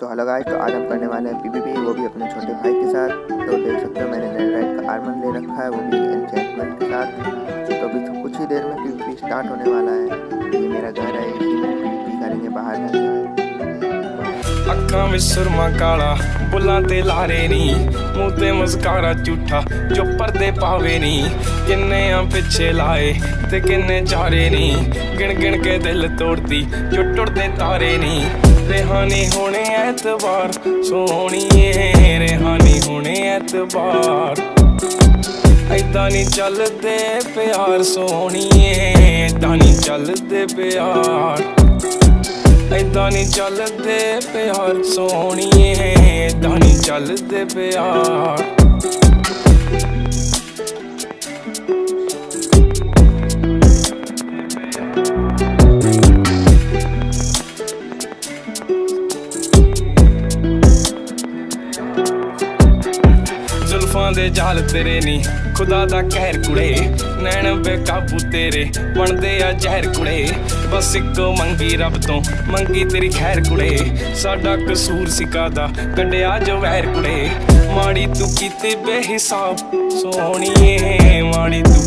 तो hello guys तो आज हम करने वाले हैं पीपीपी वो भी अपने छोटे भाई के साथ। तो देख सकते हो मैंने रेड का आर्मर ले रखा है, वो भी एनचेंटमेंट के साथ। तो अभी तो कुछ ही देर में पीपीपी स्टार्ट होने वाला है। ये मेरा घर है, इसी में पीपीपी करेंगे बाहर जाके अखा में सुरमा काला बुला ते लारे नी। मुँह ते मुस्कारा झूठा, जो परदे पावे नी। किन्ने आ पीछे लाए ते किन्ने चारे नी। गिन गिन के दिल तोड़ती, जो टुटदे तारे नी। ਰਹਿਾਨੀ ਹੋਣੇ ਐਤਵਾਰ। ਸੋਹਣੀਏ ਰਹਿਾਨੀ ਹੋਣੇ ਐਤਵਾਰ। ਐਦਾਂ ਨਹੀਂ ਚੱਲਦੇ ਪਿਆਰ, ਸੋਹਣੀਏ ਐਦਾਂ ਨਹੀਂ ਚੱਲਦੇ ਪਿਆਰ। ਐਦਾਂ ਨਹੀਂ ਚੱਲਦੇ ਪਿਆਰ, ਸੋਹਣੀਏ ਐਦਾਂ ਨਹੀਂ ਚੱਲਦੇ ਪਿਆਰ। ਜ਼ੁਲਫਾਂ ਦੇ ਜਾਲ ਤੇਰੇ ਨਹੀਂ ਖੁਦਾ ਦਾ ਕਹਿਰ ਕੁੜੇ, ਨੈਣ ਬੇਕਾਬੂ ਤੇਰੇ। ਬਣਦੇ ਆ ਜ਼ਹਿਰ ਕੁੜੇ, ਬਸ ਇੱਕੋ ਮੰਗੀ ਰੱਬ ਤੋਂ, ਮੰਗੀ ਤੇਰੀ ਖੈਰ ਕੁੜੇ। ਸਾਡਾ ਕਸੂਰ ਸਿਕਾਦਾ ਕੱਢਿਆ ਜੋ ਵਹਿਰ ਕੁੜੇ। ਮਾੜੀ ਤੂੰ ਕੀਤੀ ਬੇਹਿਸਾਬ, ਸੋਹਣੀਏ, ਮਾੜੀ ਤੂੰ